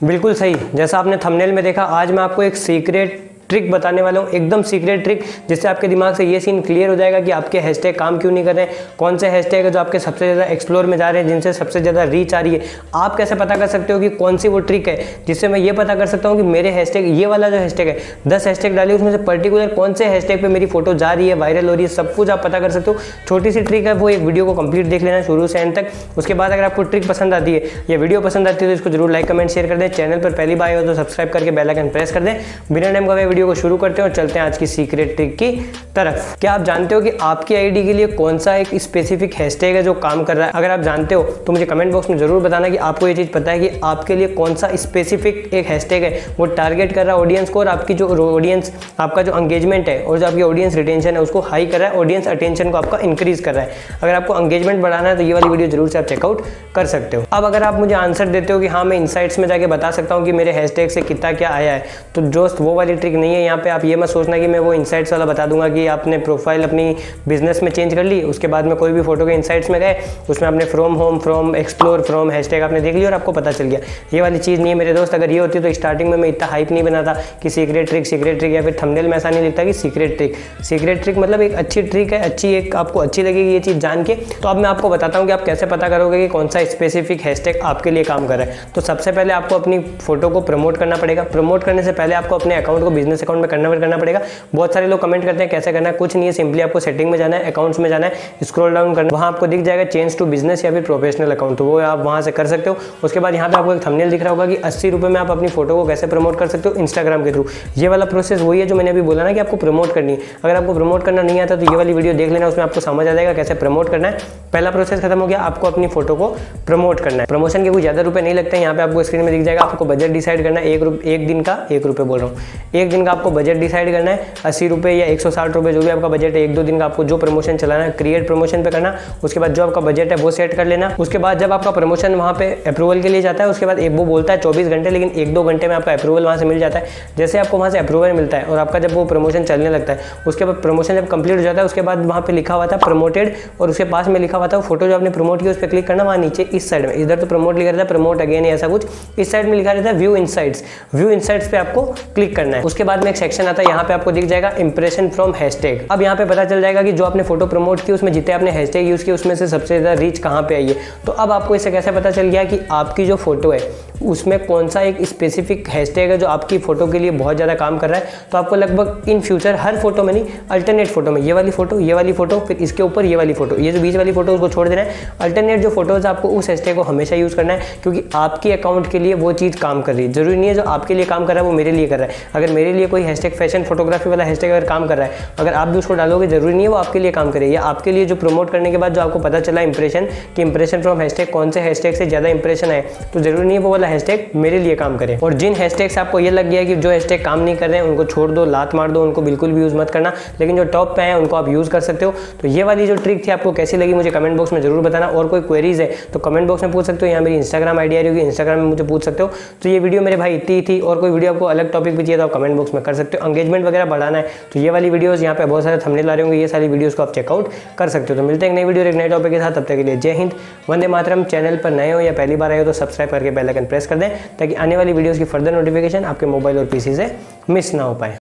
बिल्कुल सही। जैसा आपने थंबनेल में देखा आज मैं आपको एक सीक्रेट ट्रिक बताने वाला हूँ, एकदम सीक्रेट ट्रिक जिससे आपके दिमाग से ये सीन क्लियर हो जाएगा कि आपके हैशटैग काम क्यों नहीं कर रहे हैं, कौन से हैशटैग है जो आपके सबसे ज़्यादा एक्सप्लोर में जा रहे हैं, जिनसे सबसे ज़्यादा रीच आ रही है। आप कैसे पता कर सकते हो कि कौन सी वो ट्रिक है, जिससे मैं ये पता कर सकता हूँ कि मेरे हैशटैग ये वाला जो हैशटैग है, दस हैशटैग डाली, उसमें से पर्टिकुलर कौन से हैशटैग पर मेरी फ़ोटो जा रही है वायरल हो रही है, सब कुछ आप पता कर सकते हो। छोटी सी ट्रिक है, वो एक वीडियो को कंप्लीट देख लेना शुरू से एंड तक। उसके बाद अगर आपको ट्रिक पसंद आती है, या वीडियो पसंद आती है तो इसको ज़रूर लाइक कमेंट शेयर कर दें। चैनल पर पहली बार हो तो सब्सक्राइब करके बेल आइकन प्रेस कर दें। बिना टाइम का वीडियो को शुरू करते हैं और चलते हैं आज की सीक्रेट ट्रिक की तरफ़। क्या आप जानते हो कि आपकी आईडी के लिए कौन सा एक स्पेसिफिक हैशटैग है जो काम कर रहा है? अगर आप जानते हो तो मुझे कमेंट बॉक्स में ज़रूर बताना कि आपको ये चीज़ पता है कि आपके लिए कौन सा स्पेसिफिक एक हैशटैग है। वो टारगेट कर रहा है ऑडियंस को और आपकी जो ऑडियंस आपका जो एंगेजमेंट है और जो आपकी ऑडियंस रिटेंशन है, उसको हाई कर रहा है। ऑडियंस अटेंशन को आपका इंक्रीज कर रहा है। अगर आपको एंगेजमेंट बढ़ाना है तो ये वाली वीडियो ज़रूर से आप चेकआउट कर सकते हो। अब अगर आप मुझे आंसर देते हो कि हाँ मैं इनसाइट्स में जाके बता सकता हूँ कि मेरे हैशटैग से कितना क्या आया है तो दोस्त, वो वाली ट्रिक नहीं है, यहाँ पे आप ये मत सोचना कि मैं वो इनसाइट्स वाला बता दूँगा कि आपने प्रोफ़ाइल अपनी बिज़नेस में चेंज कर ली, उसके बाद में कोई भी फ़ोटो के इनसाइट्स में गए, उसमें आपने from home from explore from hashtag आपने देख लिया और आपको पता चल गया। ये वाली चीज़ नहीं है मेरे दोस्त, अगर ये होती तो स्टार्टिंग में मैं इतना हाइप नहीं बनाता कि सीक्रेट ट्रिक सीक्रेट ट्रिक या फिर थंबनेल में ऐसा नहीं लिखता कि सीक्रेट ट्रिक सीक्रेट ट्रिक मतलब एक अच्छी ट्रिक है, अच्छी एक आपको अच्छी लगेगी ये चीज़ जान के। तो अब मैं आपको बताता हूँ कि आप कैसे पता करोगे कि कौन सा स्पेसिफिक हैशटैग आपके लिए काम कर रहा है। तो सबसे पहले आपको अपनी फ़ोटो को प्रमोट करना पड़ेगा। प्रमोट करने से पहले आपको अपने अकाउंट को बिज़नेस अकाउंट में कन्वर्ट करना पड़ेगा। बहुत सारे लोग कमेंट करते हैं, कैसे करना है? कुछ नहीं है सिंपली आपको सेटिंग में जाना है अकाउंट्स में जाना है स्क्रॉल डाउन करना वहाँ आपको दिख जाएगा चेंज टू बिज़नेस या फिर प्रोफेशनल अकाउंट तो वो आप वहाँ से कर सकते हो। उसके बाद यहाँ पे आपको एक थंबनेल दिख रहा होगा कि अस्सी रुपये में आप अपनी फ़ोटो को कैसे प्रमोट कर सकते हो इंस्टाग्राम के थ्रू ये वाला प्रोसेस वही है जो मैंने अभी बोला ना कि आपको प्रमोट करनी है। अगर आपको प्रमोट करना नहीं आता तो ये वाली वीडियो देख लेना, उसमें आपको समझ आ जाएगा कैसे प्रमोट करना है। पहला प्रोसेस खत्म हो गया, आपको अपनी फ़ोटो को प्रमोट करना है। प्रमोशन के कोई ज़्यादा रुपए नहीं लगते यहाँ पे आपको स्क्रीन में दिख जाएगा, आपको बजट डिसाइड करना है, एक एक दिन का एक रुपये बोल रहा हूँ। एक दिन का आपको बजट डिसाइड करना है, अस्सी रुपये या एक सौ जो भी आपका बजट है, एक दो दिन का आपको जो प्रमोशन चलाना है क्रिएट प्रमोशन पे करना, उसके बाद जो आपका बजट है वो सेट कर लेना, उसके बाद जब आपका प्रमोशन वहाँ पे अप्रूवल के लिए जाता है, उसके बाद वो बोलता है चौबीस घंटे, लेकिन एक दो घंटे में आपका अप्रूवल वहाँ से मिल जाता है। जैसे आपको वहाँ से अप्रूवल मिलता है और आपका जब वो प्रमोशन चलने लगता है, उसके बाद प्रमोशन जब कंप्लीट हो जाता है, उसके बाद वहाँ पे लिखा हुआ था प्रमोटेड और उसके पास में लिखा हुआ था फ़ोटो जो आपने प्रमोट किया, उस पर क्लिक करना, वहाँ नीचे इस साइड में। इधर तो प्रमोट लिखा रहता है प्रमोट अगेन ऐसा कुछ, इस साइड में लिखा रहता है व्यू इनसाइट्स व्यू इनसाइट्स पे आपको क्लिक करना है। उसके बाद में एक सेक्शन आता है, यहाँ पे आपको दिख जाएगा इंप्रेशन फ्रॉम हैशटैग अब यहाँ पे पता चल जाएगा कि जो आपने फ़ोटो प्रमोट की, उसमें जितने आपने हैशटैग यूज़ किया उसमें से सबसे ज़्यादा रीच कहाँ पे आई है। तो अब आपको इससे कैसे पता चल गया कि आपकी जो फ़ोटो है उसमें कौन सा एक स्पेसिफिक हैशटैग है जो आपकी फ़ोटो के लिए बहुत ज़्यादा काम कर रहा है? तो आपको लगभग इन फ्यूचर हर फ़ोटो में नहीं अल्टरनेट फ़ोटो में, ये वाली फ़ोटो ये वाली फ़ोटो फिर इसके ऊपर ये वाली फ़ोटो ये जो बीच वाली फ़ोटो उसको छोड़ देना है अल्टरनेट जो फ़ोटोज़ आपको उस हैशटैग को हमेशा यूज़ करना है, क्योंकि आपके अकाउंट के लिए वो चीज़ काम कर रही है। ज़रूरी नहीं है जो आपके लिए काम कर रहा है, वो मेरे लिए कर रहा है। अगर मेरे लिए कोई हैशटैग फ़ैशन फोटोग्राफी वाला हैशटैग अगर काम कर रहा है, अगर आप भी उसको डालोगे, ज़रूरी नहीं है वो आपके लिए काम करे। या आपके लिए जो प्रमोट करने के बाद जो आपको पता चला इंप्रेशन कि इंप्रेशन फ्रॉम हैशटैग कौन से हैशटैग से ज़्यादा इंप्रेशन है तो ज़रूरी नहीं है वो वाला हैशटैग मेरे लिए काम करे। और जिन हैशटैग से आपको ये लग गया कि जो हैशटैग काम नहीं कर रहे हैं, उनको छोड़ दो, लात मार दो, उनको बिल्कुल भी यूज़ मत करना। लेकिन जो टॉप पे है, उनको आप यूज़ कर सकते हो। तो ये वाली जो ट्रिक थी, आपको कैसी लगी, मुझे कमेंट बॉक्स में ज़रूर बताना। और कोई क्वेरीज है तो कमेंट बॉक्स में पूछ सकते हो। या मेरी इंस्टाग्राम आईडी आ रही होगी इंस्टाग्राम में मुझे पूछ सकते हो। तो ये वीडियो मेरे भाई इतनी थी। और कोई वीडियो आपको अलग टॉपिक भी चाहिए तो आप कमेंट बॉक्स में कर सकते हो। एंगेजमेंट वगैरह बढ़ाना है तो ये वाली वीडियोस यहाँ पे बहुत सारे थमने ला रहे होंगे। ये सारी वीडियोस को आप चेकआउट कर सकते हो। तो मिलते हैं नई वीडियो एक नए टॉपिक के साथ। तब तक के लिए जय हिंद, वंदे मातरम। चैनल पर नए हो या पहली बार आए हो तो सब्सक्राइब करके बेल आइकन प्रेस कर दें ताकि आने वाली वीडियोज़ की फर्दर नोटिफिकेशन आपके मोबाइल और पीसी से मिस ना हो पाए।